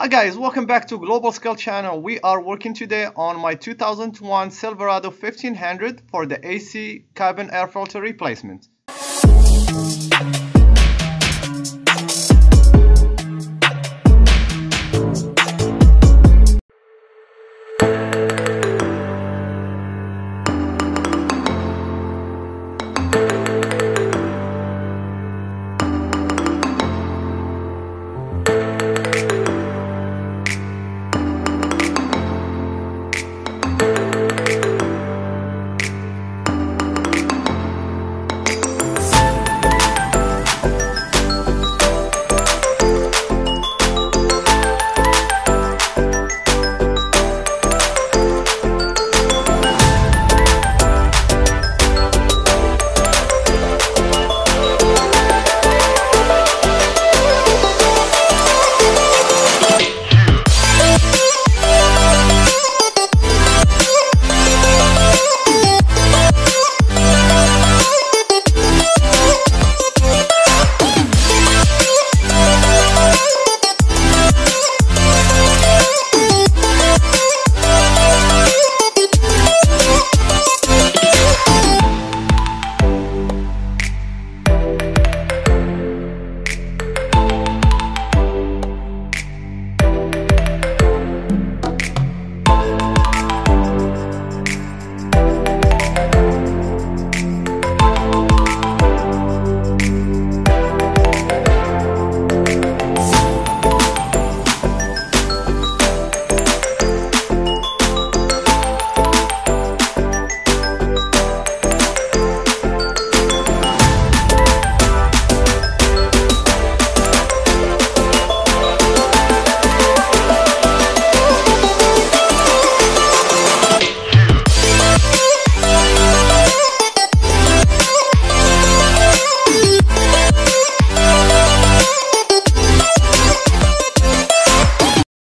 Hi guys, welcome back to Global Skills channel. We are working today on my 2001 Silverado 1500 for the AC cabin air filter replacement.